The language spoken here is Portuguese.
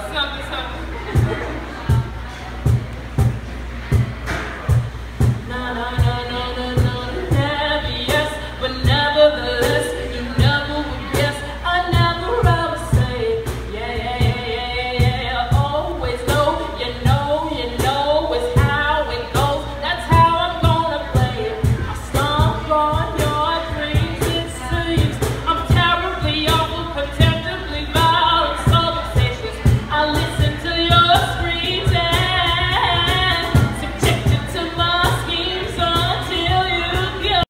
Senhoras e